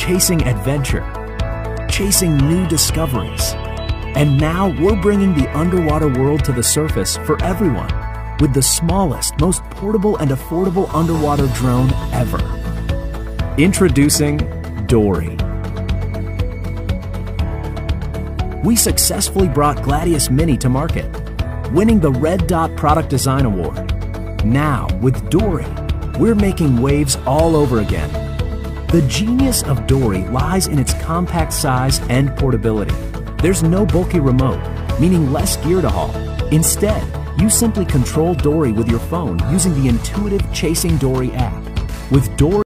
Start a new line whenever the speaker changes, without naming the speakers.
chasing adventure, chasing new discoveries. And now we're bringing the underwater world to the surface for everyone with the smallest, most portable, and affordable underwater drone ever. Introducing Dory. We successfully brought Gladius Mini to market, winning the Red Dot Product Design Award. Now, with Dory, we're making waves all over again. The genius of Dory lies in its compact size and portability. There's no bulky remote, meaning less gear to haul. Instead, you simply control Dory with your phone using the intuitive Chasing Dory app. With Dory